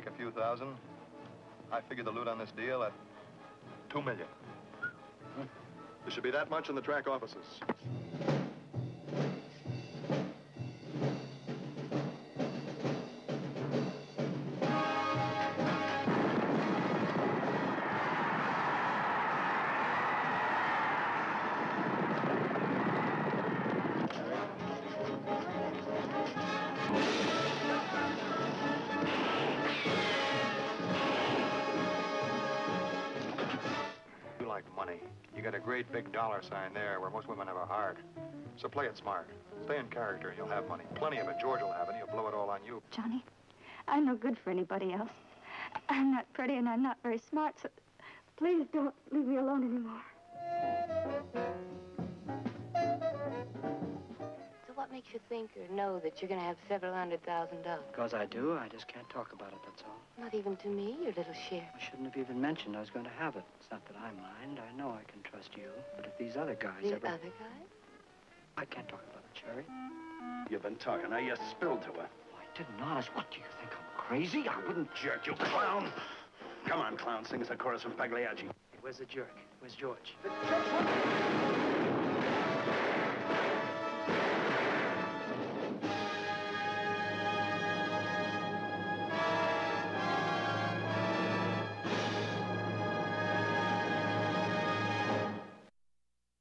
stake a few thousand. I figure the loot on this deal at two million. There should be that much in the track offices. Money. You got a great big dollar sign there where most women have a heart. So play it smart. Stay in character and you'll have money. Plenty of it. George will have it. He'll blow it all on you. Johnny, I'm no good for anybody else. I'm not pretty and I'm not very smart, so please don't leave me alone anymore. Makes you think or know that you're going to have several hundred thousand dollars? Because I do, I just can't talk about it, that's all. Not even to me, your little share. I shouldn't have even mentioned I was going to have it. It's not that I mind. I know I can trust you. But if these other guys The ever... other guys? I can't talk about it, Sherry. You've been talking. Now you spilled to her. Oh, I didn't, honest. What, do you think I'm crazy? I wouldn't... Jerk, you clown. Come on, clown. Sing us a chorus from Pagliacci. Where's the jerk? Where's George? The jerk's